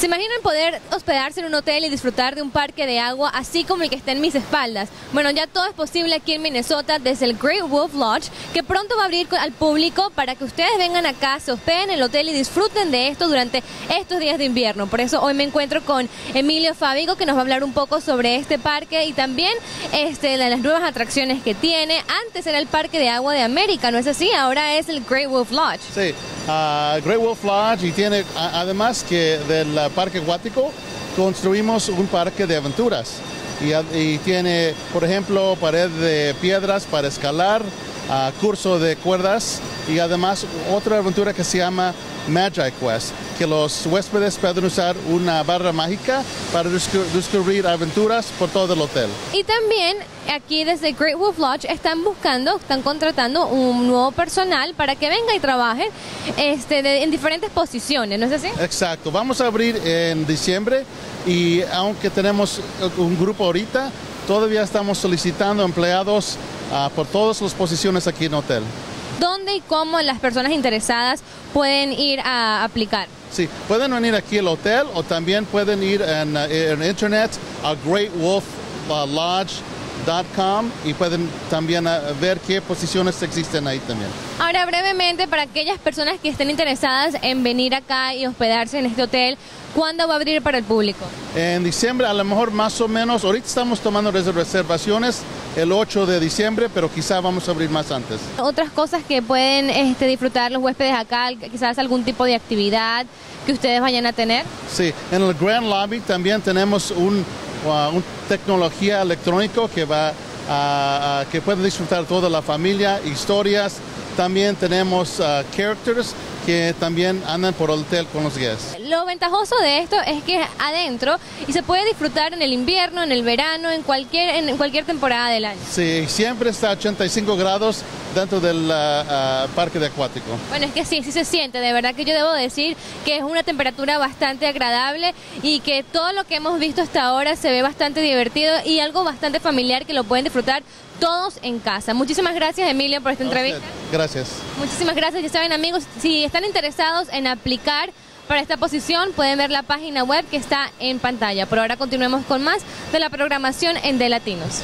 ¿Se imaginan poder hospedarse en un hotel y disfrutar de un parque de agua así como el que está en mis espaldas? Bueno, ya todo es posible aquí en Minnesota desde el Great Wolf Lodge, que pronto va a abrir al público para que ustedes vengan acá, se hospeden en el hotel y disfruten de esto durante estos días de invierno. Por eso hoy me encuentro con Emilio Fabigo, que nos va a hablar un poco sobre este parque y también este, de las nuevas atracciones que tiene. Antes era el Parque de Agua de América, ¿no es así? Ahora es el Great Wolf Lodge. Sí, ah, Great Wolf Lodge y tiene, además que del parque acuático, construimos un parque de aventuras. Y, tiene, por ejemplo, pared de piedras para escalar, uh, curso de cuerdas y además otra aventura que se llama Magi Quest, que los huéspedes pueden usar una barra mágica para descubrir aventuras por todo el hotel. Y también aquí desde Great Wolf Lodge están buscando, están contratando un nuevo personal para que venga y trabaje este, en diferentes posiciones, ¿no es así? Exacto, vamos a abrir en diciembre y aunque tenemos un grupo ahorita, todavía estamos solicitando empleados uh, por todas las posiciones aquí en hotel dónde y cómo las personas interesadas pueden ir a aplicar. Sí, pueden venir aquí al hotel o también pueden ir en, eh, internet a greatwolflodge.com y pueden también eh, ver qué posiciones existen ahí también. Ahora, brevemente, para aquellas personas que estén interesadas en venir acá y hospedarse en este hotel, ¿cuándo va a abrir para el público? En diciembre, a lo mejor más o menos, ahorita estamos tomando reservaciones el 8 de diciembre, pero quizá vamos a abrir más antes. Otras cosas que pueden este, disfrutar los huéspedes acá, quizás algún tipo de actividad que ustedes vayan a tener. Sí, en el Grand Lobby también tenemos un, uh, tecnología electrónica que va a, que puede disfrutar toda la familia, historias. También tenemos uh, characters que también andan por el hotel con los guías. Lo ventajoso de esto es que es adentro y se puede disfrutar en el invierno, en el verano, en cualquier, en cualquier temporada del año. Sí, siempre está a 85 grados dentro del uh, uh, parque de acuático. Bueno, es que sí, sí se siente, de verdad que yo debo decir que es una temperatura bastante agradable y que todo lo que hemos visto hasta ahora se ve bastante divertido y algo bastante familiar que lo pueden disfrutar todos en casa. Muchísimas gracias, Emilio, por esta entrevista. Gracias. Muchísimas gracias. Ya saben, amigos, si están interesados en aplicar para esta posición, pueden ver la página web que está en pantalla. Por ahora continuemos con más de la programación en De Latinos.